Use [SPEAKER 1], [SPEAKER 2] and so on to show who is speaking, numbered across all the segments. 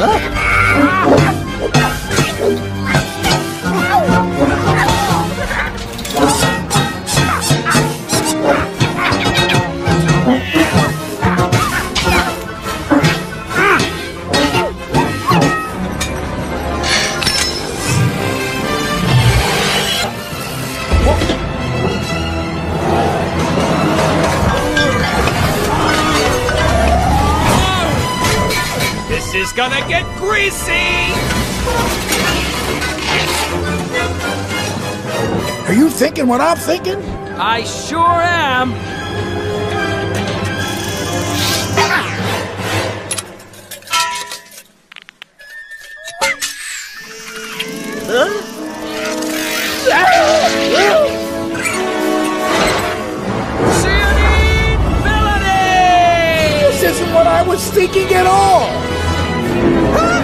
[SPEAKER 1] Huh? This is gonna get greasy!
[SPEAKER 2] Are you thinking what I'm thinking?
[SPEAKER 1] I sure am!
[SPEAKER 2] This isn't what I was thinking at all.
[SPEAKER 3] What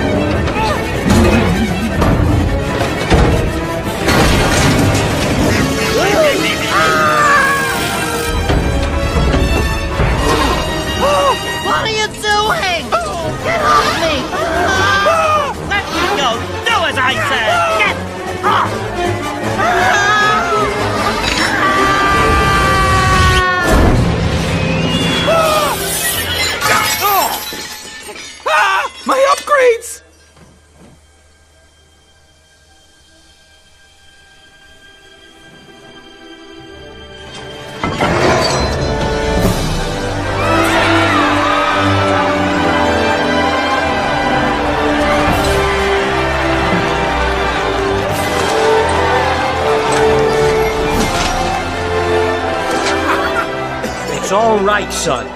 [SPEAKER 4] It's all right, son.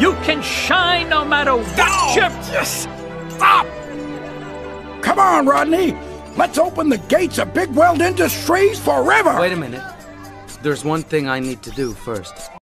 [SPEAKER 4] You can shine no matter what oh, you...
[SPEAKER 1] Yes! Stop!
[SPEAKER 2] Come on, Rodney. Let's open the gates of Big Weld Industries forever.
[SPEAKER 5] Wait a minute. There's one thing I need to do first.